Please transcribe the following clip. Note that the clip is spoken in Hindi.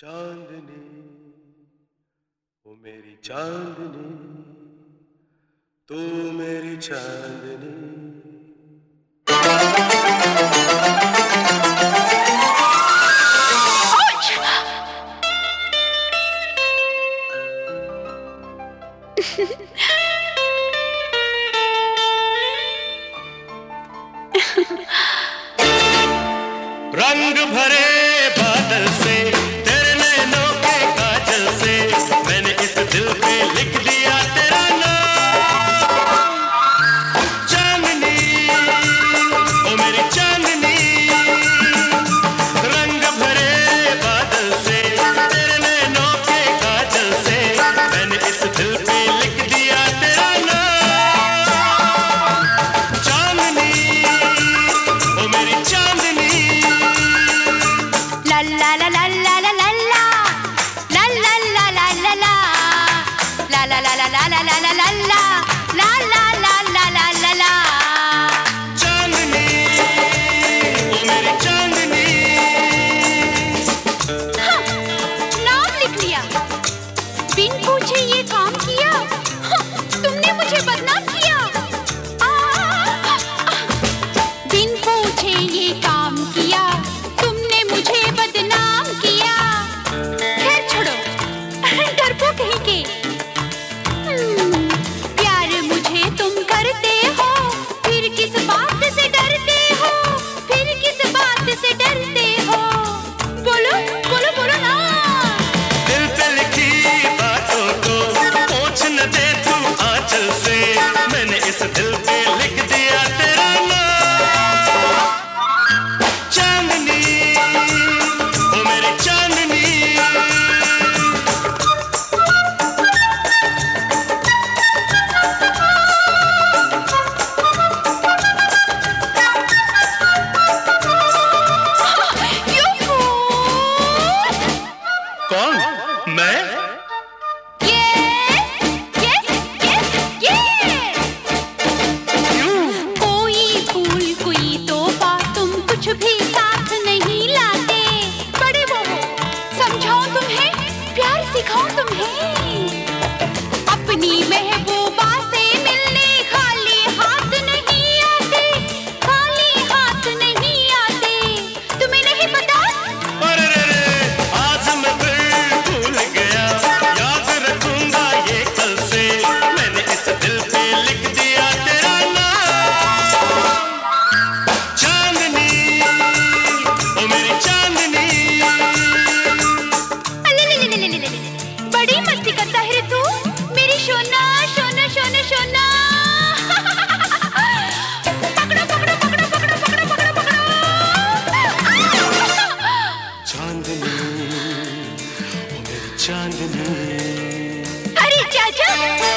चांदनी वो मेरी चांदनी तू मेरी चांदनी। रंग भरे la la la la कौन? मैं? चांदनी। अरे चाचा